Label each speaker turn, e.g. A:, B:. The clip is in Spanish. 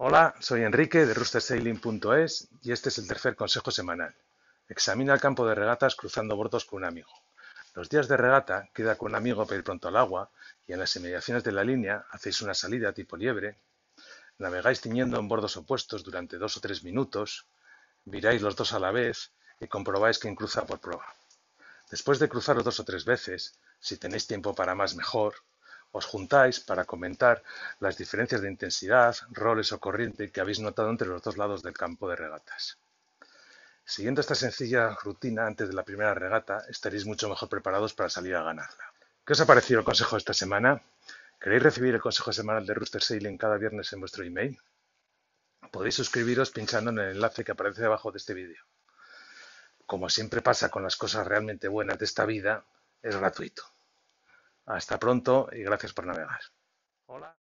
A: Hola, soy Enrique de roostersailing.es y este es el tercer consejo semanal. Examina el campo de regatas cruzando bordos con un amigo. Los días de regata queda con un amigo para ir pronto al agua y en las inmediaciones de la línea hacéis una salida tipo liebre, navegáis ciñendo en bordos opuestos durante dos o tres minutos, miráis los dos a la vez y comprobáis quién cruza por prueba. Después de cruzaros dos o tres veces, si tenéis tiempo para más mejor, os juntáis para comentar las diferencias de intensidad, roles o corriente que habéis notado entre los dos lados del campo de regatas. Siguiendo esta sencilla rutina antes de la primera regata, estaréis mucho mejor preparados para salir a ganarla. ¿Qué os ha parecido el consejo de esta semana? ¿Queréis recibir el consejo semanal de Rooster Sailing cada viernes en vuestro email? Podéis suscribiros pinchando en el enlace que aparece debajo de este vídeo. Como siempre pasa con las cosas realmente buenas de esta vida, es gratuito. Hasta pronto y gracias por navegar. Hola.